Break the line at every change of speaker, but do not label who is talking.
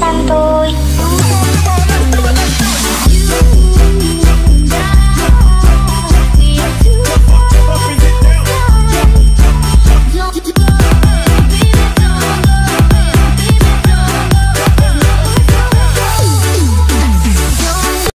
sang tôi.